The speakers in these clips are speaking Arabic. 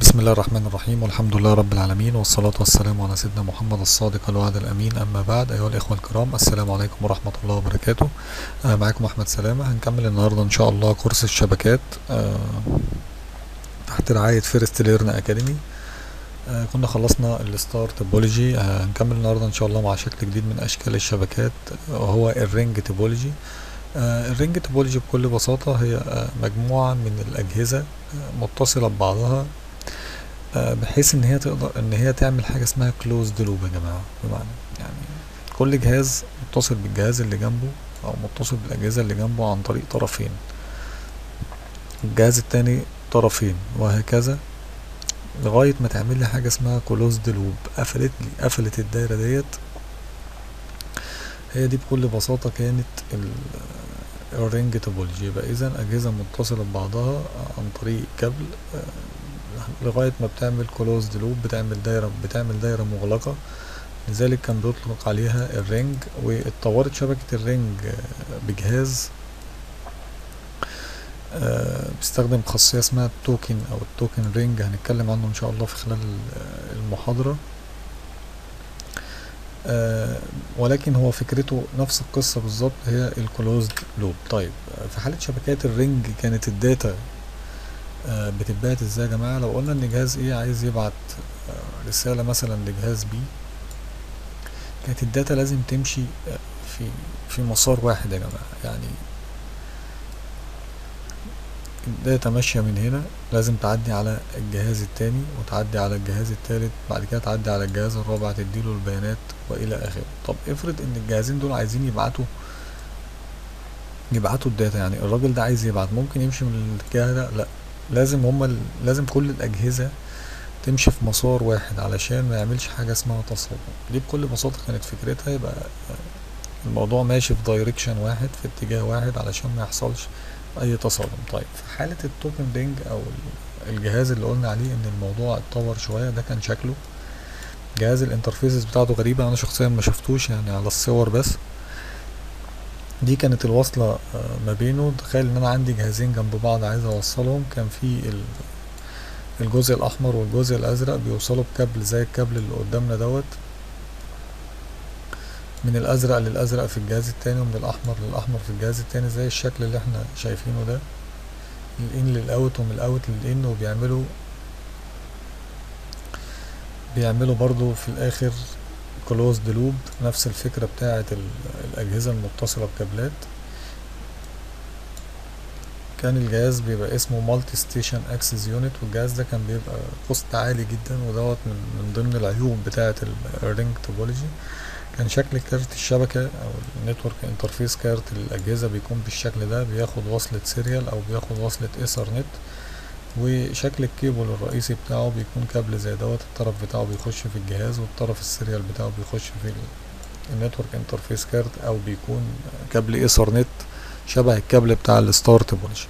بسم الله الرحمن الرحيم والحمد لله رب العالمين والصلاة والسلام على سيدنا محمد الصادق الوعد الأمين أما بعد. أيها الإخوة الكرام السلام عليكم ورحمة الله وبركاته. آه معاكم أحمد سلامة. هنكمل النهاردة إن شاء الله course الشبكات آه تحت رعاية First Learn Academy آه كنا خلصنا ال star topology آه هنكمل النهاردة إن شاء الله مع شكل جديد من أشكال الشبكات وهو ال ring topology آه ال ring topology بكل بساطة هي آه مجموعة من الأجهزة آه متصلة ببعضها بحيث إن هي تقدر إن هي تعمل حاجة اسمها كلوزد لوب يا جماعة بمعنى يعني كل جهاز متصل بالجهاز اللي جنبه أو متصل بالأجهزة اللي جنبه عن طريق طرفين. الجهاز التاني طرفين وهكذا لغاية ما تعمل لي حاجة اسمها كلوزد لوب قفلت لي قفلت الدايرة ديت. هي دي بكل بساطة كانت ال ring topology يبقى اذا أجهزة متصلة ببعضها عن طريق كابل لغاية ما بتعمل closed loop بتعمل دايرة بتعمل دايرة مغلقة. لذلك كان بيطلق عليها ال ring واتطورت شبكة ال ring بجهاز بيستخدم خاصية اسمها ال token أو ال token ring هنتكلم عنه إن شاء الله في خلال المحاضرة. ولكن هو فكرته نفس القصة بالظبط هي ال closed loop طيب في حالة شبكات ال ring كانت ال data بتتبعت إزاي يا جماعة؟ لو قلنا إن جهاز A عايز يبعت رسالة مثلا لجهاز B كانت ال data لازم تمشي في في مسار واحد يا جماعة. يعني ال data ماشية من هنا لازم تعدي على الجهاز التاني وتعدي على الجهاز التالت بعد كده تعدي على الجهاز الرابع تديله البيانات وإلى آخره. طب افرض إن الجهازين دول عايزين يبعتوا يبعتوا ال data يعني الراجل ده عايز يبعت ممكن يمشي من الاتجاه ده؟ لا. لازم هما. لازم كل الأجهزة تمشي في مسار واحد علشان ما يعملش حاجة اسمها تصادم. دي بكل بساطة كانت فكرتها يبقى الموضوع ماشي في direction واحد في اتجاه واحد علشان ما يحصلش أي تصادم. طيب في حالة ال token ring أو الجهاز اللي قلنا عليه إن الموضوع اتطور شوية ده كان شكله. جهاز ال interfaces بتاعته غريبة أنا شخصيا ما شفتوش يعني على الصور بس. دي كانت الوصلة ما بينه. تخيل إن أنا عندي جهازين جنب بعض عايز أوصلهم. كان في الجزء الأحمر والجزء الأزرق بيوصلوا بكابل زي الكابل اللي قدامنا دوت. من الأزرق للأزرق في الجهاز التاني ومن الأحمر للأحمر في الجهاز التاني زي الشكل اللي إحنا شايفينه ده. الإن للأوت ومن الأوت للإن وبيعملوا بيعملوا برضو في الآخر closed loop نفس الفكرة بتاعة الأجهزة المتصلة بكابلات. كان الجهاز بيبقى اسمه multi station access unit والجهاز ده كان بيبقى cost عالي جدا ودوت من, من ضمن العيوب بتاعة ال ring topology. كان شكل كارت الشبكة أو ال network interface card الأجهزة بيكون بالشكل ده بياخد وصلة serial أو بياخد وصلة ايثرنت وشكل الكيبل الرئيسي بتاعه بيكون كابل زي دوت الطرف بتاعه بيخش في الجهاز والطرف ال serial بتاعه بيخش في ال network interface card أو بيكون كابل إيثرنت شبه الكابل بتاع ال star topology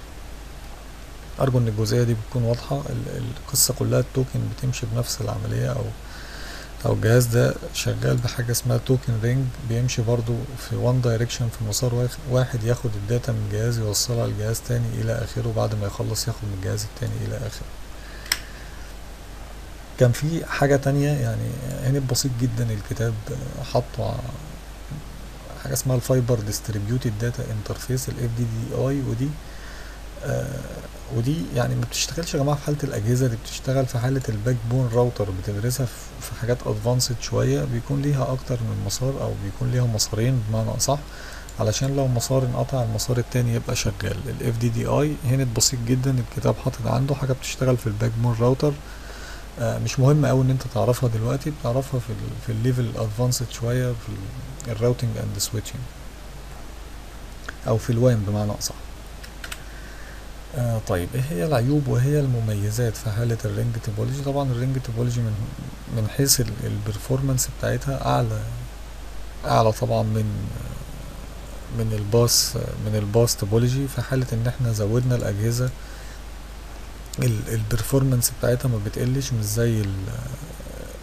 أرجو إن الجزئية دي بتكون واضحة القصة كلها ال token بتمشي بنفس العملية أو أو الجهاز ده شغال بحاجة اسمها token ring بيمشي برضو في one direction في مسار واحد ياخد ال data من جهاز يوصلها لجهاز تاني إلى آخره بعد ما يخلص ياخد من الجهاز التاني إلى آخره. كان في حاجة تانية يعني هنا بسيط جدا الكتاب حطه حاجة اسمها ال fiber distributed data interface دي اي ودي آه ودي يعني ما بتشتغلش يا جماعة في حالة الأجهزة دي بتشتغل في حالة ال backbone router بتدرسها في حاجات advanced شوية بيكون ليها أكتر من مسار أو بيكون ليها مسارين بمعنى أصح. علشان لو مسار انقطع المسار التاني يبقى شغال. دي اي هنا بسيط جدا الكتاب حاطط عنده حاجة بتشتغل في ال backbone router. آه مش مهم قوي إن أنت تعرفها دلوقتي بتعرفها في ال في ال level advanced شوية في ال routing and switching أو في ال WAN بمعنى أصح. آه طيب إيه هي العيوب وهي المميزات في حالة ال ring topology طبعا ال ring topology من من حيث ال performance بتاعتها أعلى أعلى طبعا من من الباس من ال bus topology في حالة إن إحنا زودنا الأجهزة ال performance بتاعتها ما بتقلش مش زي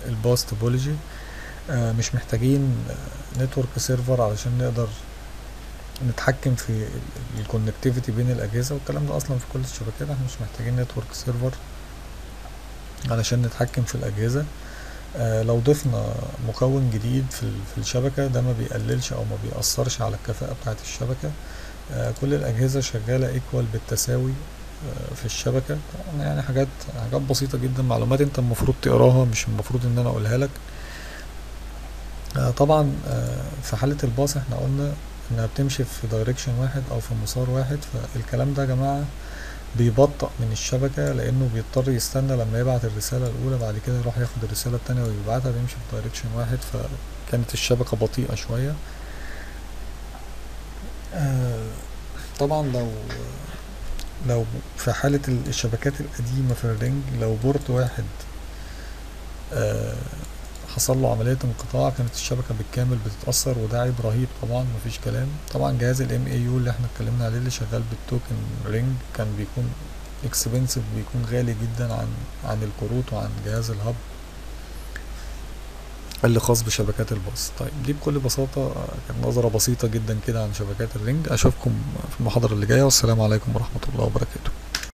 ال bus topology آه مش محتاجين network server علشان نقدر نتحكم في ال connectivity بين الأجهزة والكلام ده أصلا في كل الشبكات. إحنا مش محتاجين network server علشان نتحكم في الأجهزة. آه، لو ضفنا مكون جديد في في الشبكة ده ما بيقللش أو ما بيأثرش على الكفاءة بتاعة الشبكة. آه، كل الأجهزة شغالة equal بالتساوي آه، في الشبكة. طبعاً يعني حاجات حاجات بسيطة جدا معلومات أنت المفروض تقراها مش المفروض إن أنا أقولها لك. آه، طبعا آه، في حالة الباص إحنا قلنا انها بتمشي في direction واحد أو في مسار واحد فالكلام ده يا جماعة بيبطأ من الشبكة لأنه بيضطر يستنى لما يبعت الرسالة الأولى بعد كده يروح ياخد الرسالة التانية ويبعتها بيمشي في direction واحد. فكانت الشبكة بطيئة شوية. آه، طبعا لو لو في حالة ال- الشبكات القديمة في ال ring لو port واحد آه، حصل له عملية انقطاع كانت الشبكة بالكامل بتتأثر وده عيب رهيب طبعا مفيش كلام. طبعا جهاز ال MAU اللي إحنا اتكلمنا عليه اللي شغال بال token ring كان بيكون expensive بيكون غالي جدا عن عن الكروت وعن جهاز ال hub اللي خاص بشبكات الباص. طيب دي بكل بساطة كانت نظرة بسيطة جدا كده عن شبكات الرينج. أشوفكم في المحاضرة اللي جاية والسلام عليكم ورحمة الله وبركاته.